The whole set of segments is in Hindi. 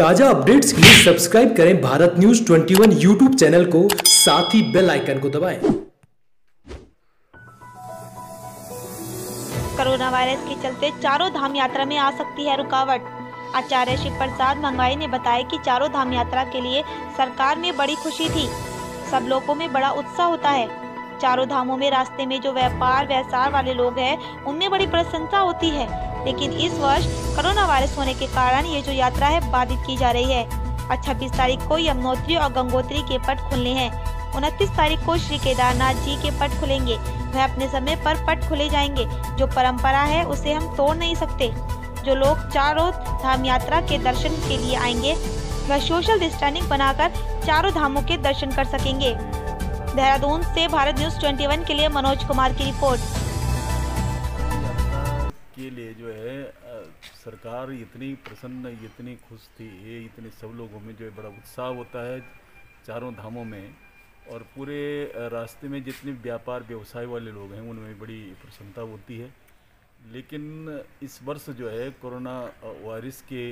ताज़ा अपडेट्स के लिए सब्सक्राइब करें भारत न्यूज़ 21 यूट्यूब चैनल को, साथ ही बेल आइकन को दबाएँ। कोरोना वायरस के चलते चारों धाम यात्रा में आ सकती है रुकावट। आचार्य शिव प्रसाद मंगवाई ने बताया कि चारों धाम यात्रा के लिए सरकार में बड़ी खुशी थी। सब लोगों में बड़ा उत्साह होता है। चारों धामों में रास्ते में जो व्यापार, व्यवसाय वाले लोग हैं, उनमें बड़ी प्रशंसा होती है। लेकिन इस वर्ष कोरोना वायरस होने के कारण ये जो यात्रा है बाधित की जा रही है। और छब्बीस तारीख को यमुनोत्री और गंगोत्री के पट खुलने हैं। उनतीस तारीख को श्री केदारनाथ जी के पट खुलेंगे। वह अपने समय पर पट खुले जाएँगे। जो परंपरा है, उसे हम तोड़ नहीं सकते। जो लोग चारों धाम यात्रा के दर्शन के लिए आएँगे, वह सोशल डिस्टेंसिंग बनाकर चारों धामों के दर्शन कर सकेंगे। देहरादून से भारत न्यूज़ 21 के लिए मनोज कुमार की रिपोर्ट। के लिए जो है सरकार इतनी प्रसन्न, इतनी खुश थी, ये इतने सब लोगों में जो है बड़ा उत्साह होता है चारों धामों में। और पूरे रास्ते में जितने व्यापार, व्यवसाय वाले लोग हैं, उनमें बड़ी प्रसन्नता होती है। लेकिन इस वर्ष जो है कोरोना वायरस के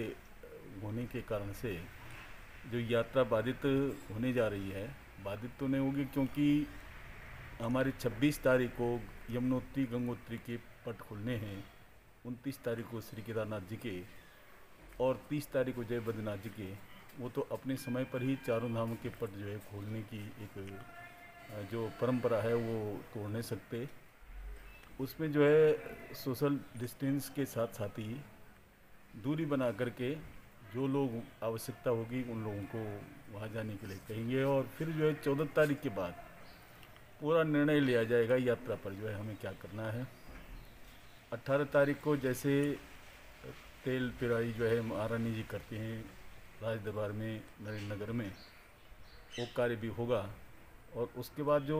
होने के कारण से जो यात्रा बाधित होने जा रही है, बाधित तो नहीं होगी क्योंकि हमारी 26 तारीख को यमुनोत्री, गंगोत्री के पट खुलने हैं। 29 तारीख को श्री केदारनाथ जी के और 30 तारीख को जय बद्रीनाथ जी के, वो तो अपने समय पर ही चारों धामों के पट जो है खोलने की एक जो परंपरा है वो तोड़ नहीं सकते। उसमें जो है सोशल डिस्टेंस के साथ साथ ही दूरी बना करके जो लोग आवश्यकता होगी उन लोगों को वहाँ जाने के लिए कहेंगे और फिर जो है चौदह तारीख के बाद पूरा निर्णय लिया जाएगा यात्रा पर जो है हमें क्या करना है। अट्ठारह तारीख को जैसे तेल पिराई जो है महारानी जी करती हैं राज दरबार में नरेंद्र नगर में, वो कार्य भी होगा। और उसके बाद जो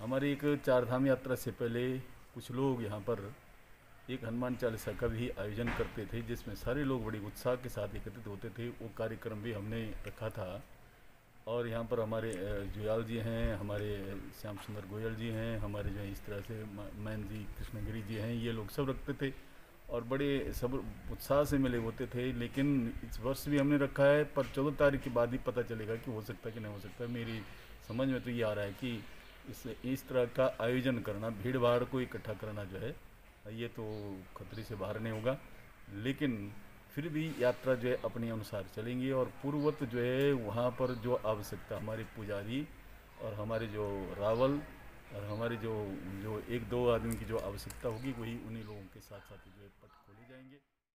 हमारी एक चारधाम यात्रा से पहले कुछ लोग यहाँ पर एक हनुमान चालीसा का भी आयोजन करते थे, जिसमें सारे लोग बड़ी उत्साह के साथ एकत्रित होते थे, वो कार्यक्रम भी हमने रखा था। और यहाँ पर हमारे जुयाल जी हैं, हमारे श्याम सुंदर गोयल जी हैं, हमारे जो इस तरह से मैन जी, कृष्णगिरी जी हैं, ये लोग सब रखते थे और बड़े सब उत्साह से मिले होते थे, लेकिन इस वर्ष भी हमने रखा है, पर चौदह तारीख के बाद ही पता चलेगा कि हो सकता है कि नहीं हो सकता मेरी समझ में तो ये आ रहा है कि इस इस तरह का आयोजन करना भीड़ भाड़ को इकट्ठा करना जो है, ये तो खतरे से बाहर नहीं होगा, लेकिन फिर भी यात्रा जो है अपने अनुसार चलेंगी और पूर्ववत जो है वहाँ पर जो आवश्यकता हमारे पुजारी और हमारे जो रावल और हमारे जो जो एक दो आदमी की जो आवश्यकता होगी, वही उन्हीं लोगों के साथ साथ जो है पट खोले जाएँगे।